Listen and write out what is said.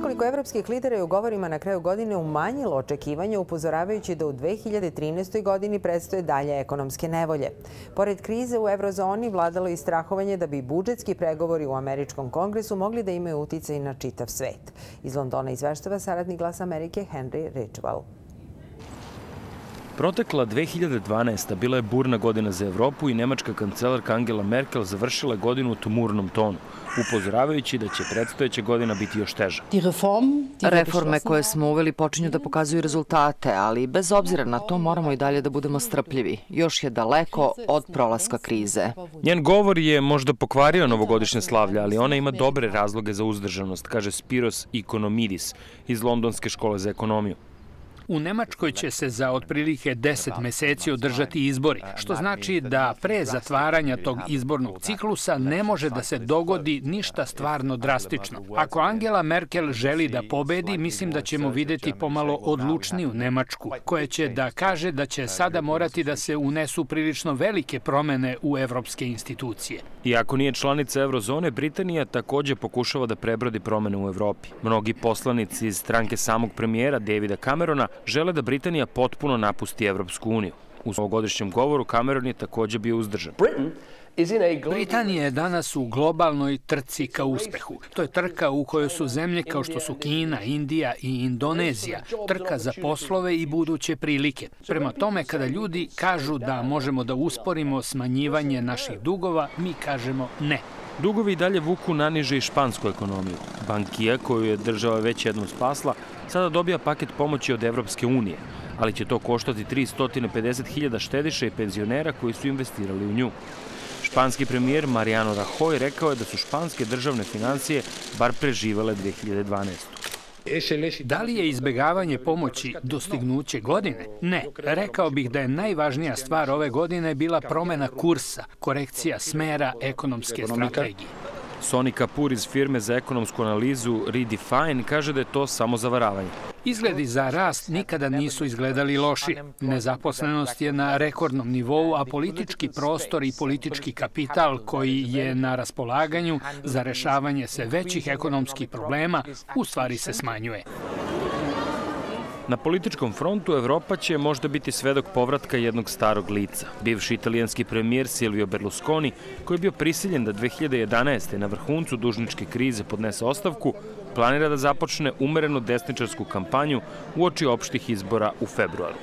Nekoliko evropskih lidera je u govorima na kraju godine umanjilo očekivanje upozoravajući da u 2013. godini predstoje dalje ekonomske nevolje. Pored krize u eurozoni vladalo i strahovanje da bi budžetski pregovori u Američkom kongresu mogli da imaju uticaj na čitav svet. Iz Londona izveštava saradnik glas Amerike Henry Ridgewell. Protekla 2012. bila je burna godina za Evropu i nemačka kancelarka Angela Merkel završila godinu u tumurnom tonu, upozoravajući da će predstojeća godina biti još teža. Reforme koje smo uveli počinju da pokazuju rezultate, ali bez obzira na to moramo i dalje da budemo strpljivi. Još je daleko od prolaska krize. Njen govor je možda pokvario novogodišnje slavlje, ali ona ima dobre razloge za uzdržanost, kaže Spiros Ikonomidis iz Londonske škole za ekonomiju. U Nemačkoj će se za otprilike 10 meseci održati izbori, što znači da pre zatvaranja tog izbornog ciklusa ne može da se dogodi ništa stvarno drastično. Ako Angela Merkel želi da pobedi, mislim da ćemo videti pomalo odlučniju Nemačku, koja će da kaže da će sada morati da se unesu prilično velike promene u evropske institucije. Iako nije članica eurozone, Britanija takođe pokušava da prebrodi promene u Evropi. Mnogi poslanici iz stranke samog premijera Davida Camerona žele da Britanija potpuno napusti Evropsku uniju. U ovogodišnjem govoru Cameron je takođe bio uzdržan. Britanija je danas u globalnoj trci ka uspehu. To je trka u kojoj su zemlje kao što su Kina, Indija i Indonezija, trka za poslove i buduće prilike. Prema tome, kada ljudi kažu da možemo da usporimo smanjivanje naših dugova, mi kažemo ne. Dugovi dalje vuku naniže i špansku ekonomiju. Bankija, koju je država već jednom spasla, sada dobija paket pomoći od Evropske unije, ali će to koštati 350.000 štediša i penzionera koji su investirali u nju. Španski premijer Mariano Rajoy rekao je da su španske državne financije bar preživele 2012. Da li je izbegavanje pomoći dostignuće godine? Ne. Rekao bih da je najvažnija stvar ove godine bila promena kursa, korekcija smera ekonomske strategije. Soni Kapur iz firme za ekonomsku analizu Redefine kaže da je to samo zavaravanje. Izgledi za rast nikada nisu izgledali loši. Nezaposlenost je na rekordnom nivou, a politički prostor i politički kapital koji je na raspolaganju za rešavanje se većih ekonomskih problema u stvari se smanjuje. Na političkom frontu Evropa će možda biti svedok povratka jednog starog lica. Bivši italijanski premijer Silvio Berlusconi, koji je bio prisiljen da 2011. na vrhuncu dužničke krize podnese ostavku, planira da započne umerenu desničarsku kampanju u oči opštih izbora u februaru.